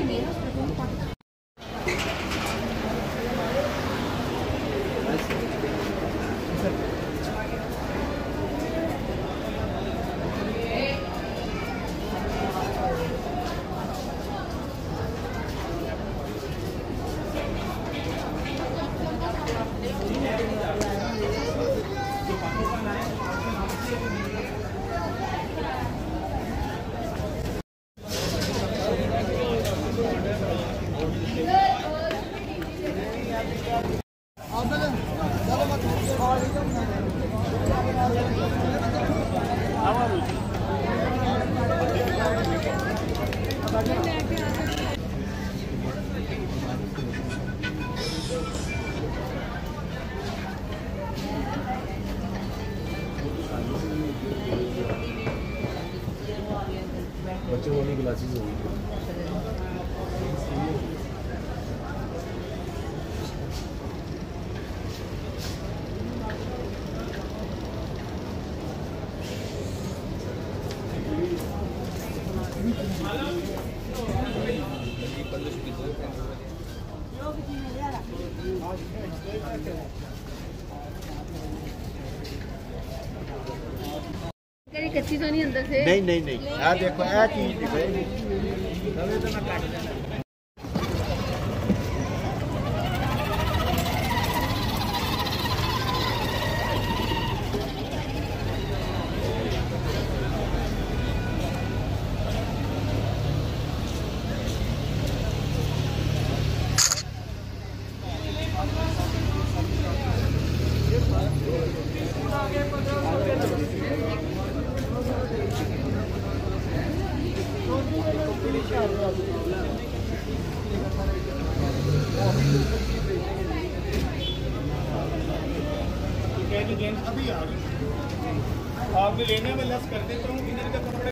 menos, बच्चों वाली glasses होंगी ਕੱਚੀ ਤਾਂ ਨਹੀਂ ਅੰਦਰ ਸੇ ਨਹੀਂ ਨਹੀਂ ਨਹੀਂ। ਆ ਦੇਖੋ ਇਹ ਚੀਜ਼ ਦਿਖਾਈ ਨਵੇਂ ਤਾਂ ਮੈਂ ਕੱਟ ਦੇਣਾ अभी आ आपने लेने में लेस कर देता हूँ इधर का कपड़े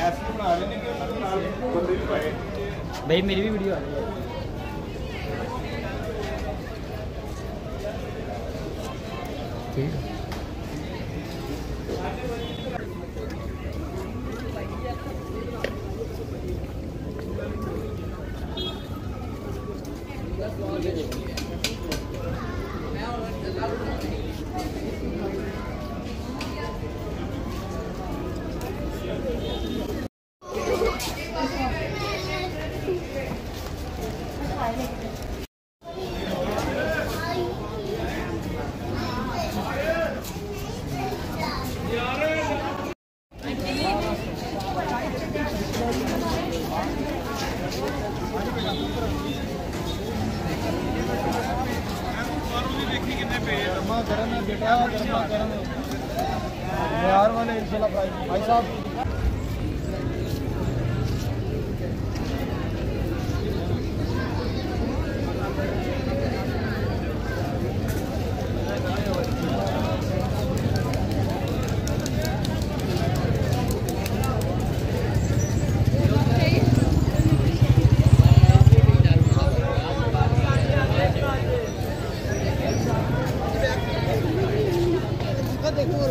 ऐसे बना रहे हैं कि मतलब बंदे भी पाए भाई मेरी भी वीडियो आ रही है। बिहार वाले इंशाल्लाह भाई भाई साहब देखो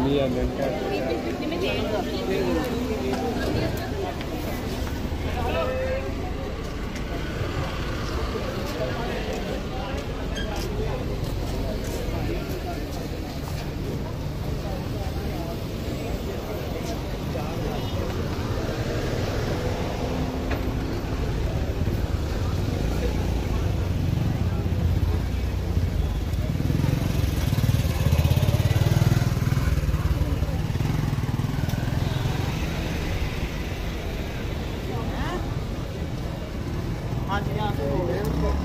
เนียน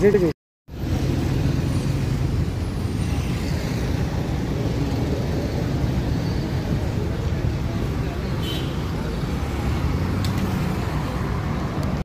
जेड के